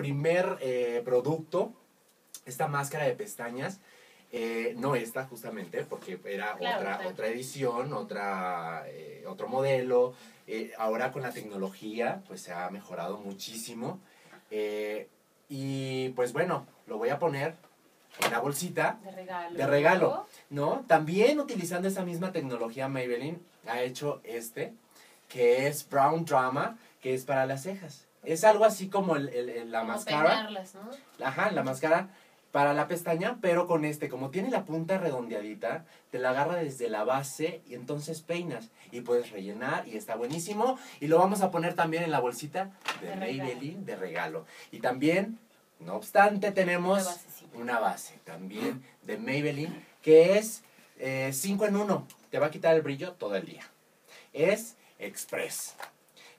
primer eh, producto, esta máscara de pestañas, eh, no esta justamente, porque era Claro, otra, claro. otra edición, otra, eh, otro modelo. Ahora con la tecnología, pues se ha mejorado muchísimo. Y pues bueno, lo voy a poner en la bolsita De regalo. de regalo, ¿no? También utilizando esa misma tecnología, Maybelline ha hecho este, que es Brown Drama, que es para las cejas. Es algo así como el, el- el- la Como máscara. Ajá, la máscara para la pestaña, pero con este, como tiene la punta redondeadita, te la agarra desde la base y entonces peinas y puedes rellenar y está buenísimo. Y lo vamos a poner también en la bolsita de, De regalo. Maybelline de regalo. Y también, no obstante, tenemos Una base también de Maybelline que es 5 en 1. Te va a quitar el brillo todo el día. Es Express.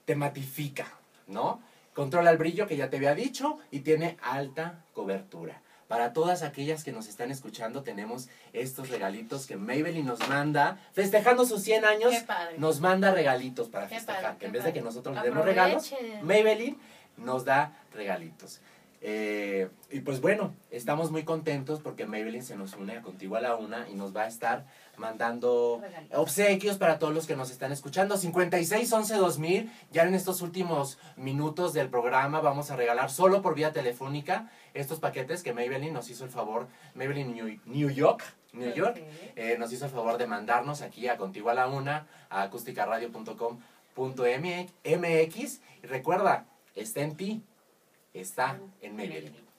Te matifica, ¿no? Controla el brillo que ya te había dicho y tiene alta cobertura. Para todas aquellas que nos están escuchando, tenemos estos regalitos que Maybelline nos manda. Festejando sus 100 años, nos manda regalitos para Qué festejar. padre, que en vez de que nosotros le demos regalos. Maybelline nos da regalitos. Eh, y pues bueno, estamos muy contentos porque Maybelline se nos une a Contigo a la Una y nos va a estar mandando Regalitos. obsequios para todos los que nos están escuchando. 56 11 2000, ya en estos últimos minutos del programa vamos a regalar solo por vía telefónica estos paquetes que Maybelline nos hizo el favor, Maybelline New, New York, New York, eh, nos hizo el favor de mandarnos aquí a Contigo a la Una, a acústicaradio.com.mx. Y recuerda, está en ti, está en Maybelline.